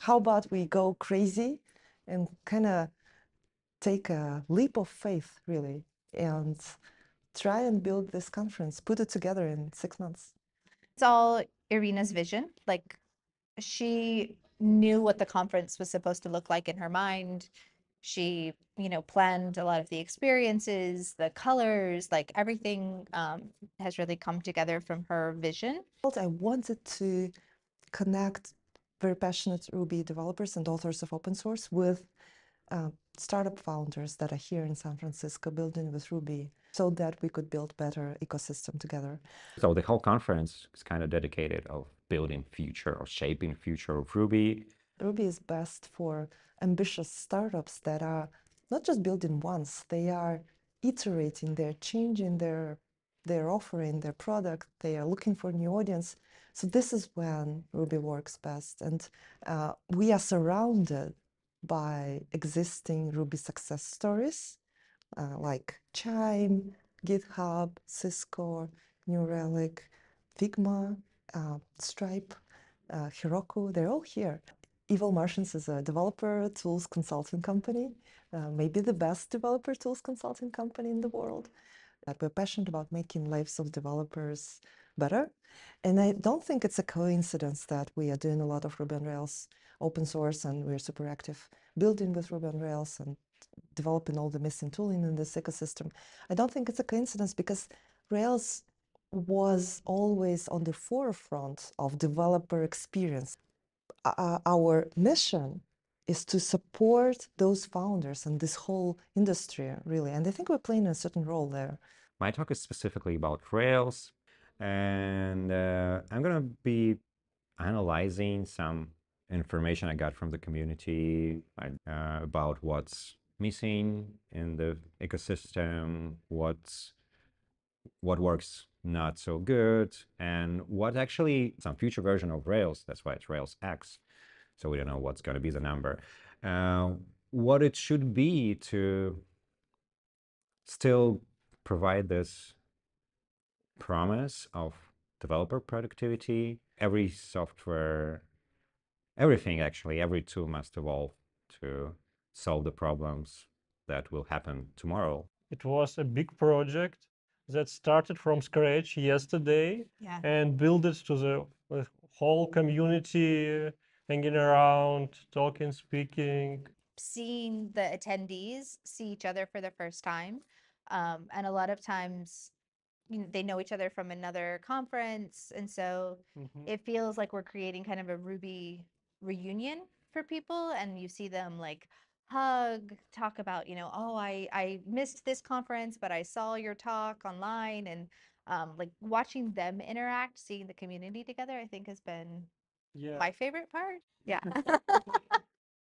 how about we go crazy and kind of take a leap of faith, really, and try and build this conference, put it together in six months. It's all Irina's vision. Like she knew what the conference was supposed to look like in her mind. She, you know, planned a lot of the experiences, the colors, like everything um, has really come together from her vision. I wanted to connect very passionate Ruby developers and authors of open source with uh, startup founders that are here in San Francisco building with Ruby so that we could build better ecosystem together. So the whole conference is kind of dedicated of building future or shaping future of Ruby. Ruby is best for ambitious startups that are not just building once, they are iterating, they're changing their their offering, their product, they are looking for new audience. So this is when Ruby works best. And uh, we are surrounded by existing Ruby success stories uh, like Chime, GitHub, Cisco, New Relic, Figma, uh, Stripe, uh, Heroku, they're all here. Evil Martians is a developer tools consulting company, uh, maybe the best developer tools consulting company in the world. That we're passionate about making lives of developers better. And I don't think it's a coincidence that we are doing a lot of Ruby on Rails open source and we're super active building with Ruby on Rails and developing all the missing tooling in this ecosystem. I don't think it's a coincidence because Rails was always on the forefront of developer experience. Uh, our mission is to support those founders and this whole industry, really. And I think we're playing a certain role there. My talk is specifically about Rails, and uh, I'm going to be analyzing some information I got from the community uh, about what's missing in the ecosystem, what's what works not so good, and what actually some future version of Rails. That's why it's Rails X. So we don't know what's going to be the number. Uh, what it should be to still provide this promise of developer productivity. Every software everything actually, every tool must evolve to solve the problems that will happen tomorrow. It was a big project that started from scratch yesterday Yeah. and built it to the uh, whole community hanging around, talking, speaking. Seeing the attendees see each other for the first time. Um, and a lot of times, you know, they know each other from another conference. And so Mhm. it feels like we're creating kind of a Ruby reunion for people and you see them like hug talk about you know oh i i missed this conference but i saw your talk online and um like watching them interact seeing the community together i think has been Yeah. my favorite part? Yeah